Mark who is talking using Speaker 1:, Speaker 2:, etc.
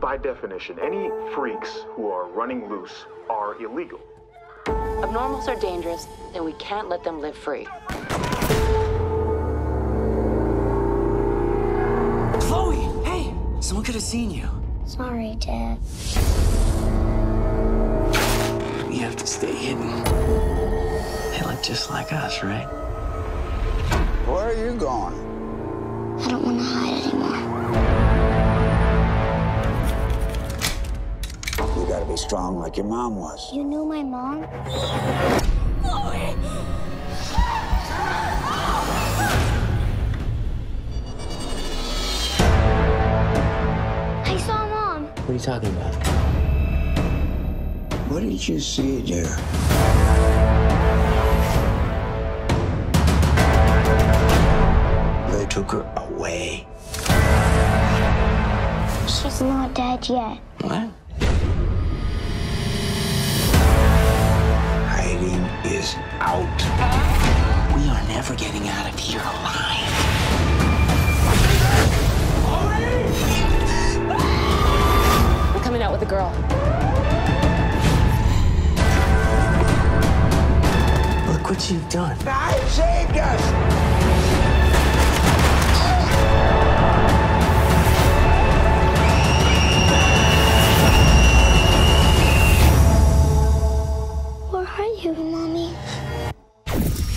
Speaker 1: By definition, any freaks who are running loose are illegal.
Speaker 2: Abnormals are dangerous, and we can't let them live free.
Speaker 3: Chloe! Hey! Someone could have seen you.
Speaker 4: Sorry, Dad.
Speaker 3: We have to stay hidden. They look just like us, right?
Speaker 5: Where are you going?
Speaker 4: I don't want to hide
Speaker 5: You gotta be strong like your mom was.
Speaker 4: You knew my mom? I saw mom.
Speaker 3: What are you talking about?
Speaker 5: What did you see, dear? They took her away.
Speaker 4: She's not dead yet.
Speaker 3: What?
Speaker 5: Hiding out.
Speaker 3: We are never getting out of here alive.
Speaker 2: We're coming out with a girl.
Speaker 3: Look what you've done.
Speaker 5: I saved us!
Speaker 4: Where are you?